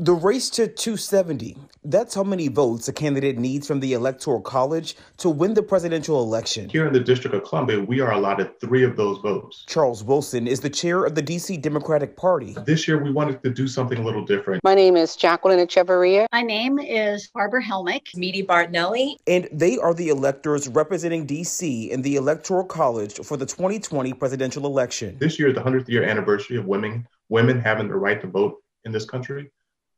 The race to 270, that's how many votes a candidate needs from the Electoral College to win the presidential election. Here in the District of Columbia, we are allotted three of those votes. Charles Wilson is the chair of the DC Democratic Party. This year, we wanted to do something a little different. My name is Jacqueline Echeverria. My name is Barbara Helmick. Meedy Bartonelli. And they are the electors representing DC in the Electoral College for the 2020 presidential election. This year is the 100th year anniversary of women, women having the right to vote in this country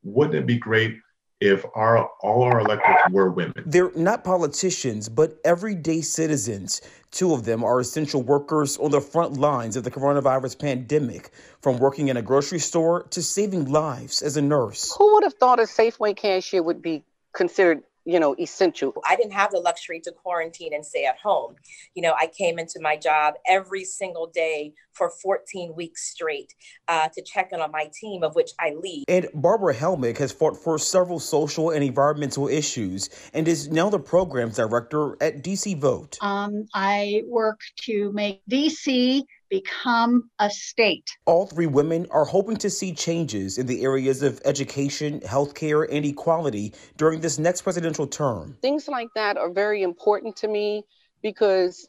wouldn't it be great if our all our electors were women? They're not politicians, but everyday citizens. Two of them are essential workers on the front lines of the coronavirus pandemic, from working in a grocery store to saving lives as a nurse. Who would have thought a Safeway cashier would be considered you know, essential. I didn't have the luxury to quarantine and stay at home. You know, I came into my job every single day for 14 weeks straight uh, to check in on my team, of which I lead. And Barbara Helmick has fought for several social and environmental issues and is now the programs director at DC Vote. Um, I work to make DC become a state. All three women are hoping to see changes in the areas of education, healthcare, and equality during this next presidential term. Things like that are very important to me because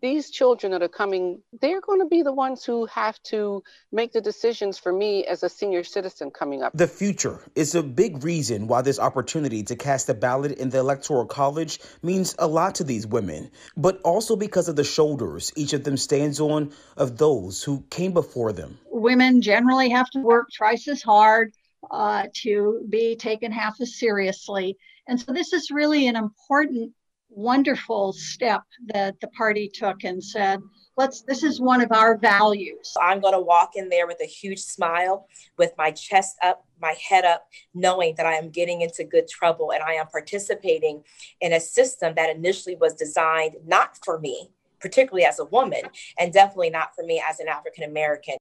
these children that are coming, they're going to be the ones who have to make the decisions for me as a senior citizen coming up. The future is a big reason why this opportunity to cast a ballot in the Electoral College means a lot to these women, but also because of the shoulders each of them stands on of those who came before them. Women generally have to work twice as hard uh, to be taken half as seriously. And so this is really an important wonderful step that the party took and said, let's this is one of our values. I'm going to walk in there with a huge smile, with my chest up, my head up, knowing that I am getting into good trouble and I am participating in a system that initially was designed not for me, particularly as a woman, and definitely not for me as an African American.